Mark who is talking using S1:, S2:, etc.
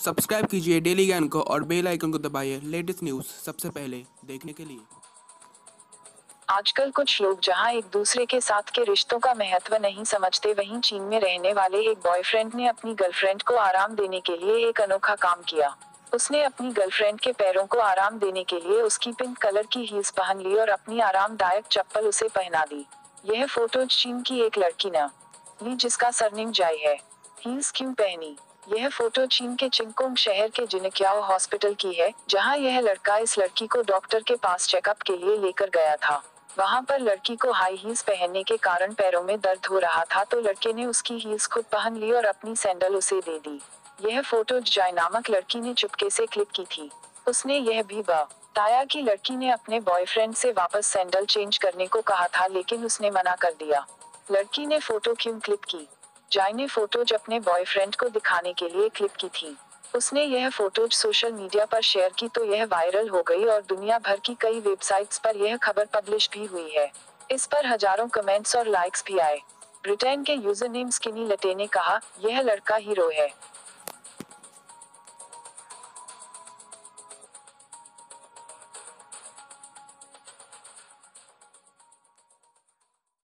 S1: Subscribe कीजिए daily ज्ञान को और बेल आइकन को दबाइए लेटेस्ट न्यूज़ सबसे पहले देखने के लिए।
S2: आजकल कुछ लोग जहाँ एक दूसरे के साथ के रिश्तों का महत्व नहीं समझते, वहीं चीन में रहने वाले एक बॉयफ्रेंड ने अपनी गर्लफ्रेंड को आराम देने के लिए एक अनोखा काम किया। उसने अपनी गर्लफ्रेंड के पैरों को आराम देने के लिए उसकी पिंक कलर की हील्स पहन ली और अपनी आरामदायक चप्पल उसे पहना दी। यह फ़ोटो चीन की एक लड़की न ली जिसका सरनेम जाय है। हील्स क्यों पहनी? यह फ़ोटो चीन के चिंगकोंग शहर के जिनक्याओ हॉस्पिटल की है, जहाँ यह लड़का इस लड़की को डॉक्टर के पास चेकअप के लिए लेकर गया था। वहाँ पर लड़की को हाई हील्स पहनने के कारण पैरों में दर्द हो रहा था तो लड़के ने उसकी हील्स खुद पहन ली और अपनी सैंडल उसे दे दी। यह फ़ोटो जाय नामक लड़की ने चुपके से क्लिक की थी। उसने यह भी बताया कि लड़की ने अपने बॉयफ्रेंड से वापस सैंडल चेंज करने को कहा था, लेकिन उसने मना कर दिया। लड़की ने फ़ोटो क्यों क्लिक की? जाय ने फ़ोटोज़ अपने बॉयफ्रेंड को दिखाने के लिए क्लिक की थी। उसने यह फ़ोटोज़ सोशल मीडिया पर शेयर की तो यह वायरल हो गई और दुनिया भर की कई वेबसाइट्स पर यह खबर पब्लिश भी हुई है। इस पर हज़ारों कमेंट्स और लाइक्स भी आए। ब्रिटेन के यूज़र नेम स्किनी लटे ने कहा, यह लड़का हीरो है।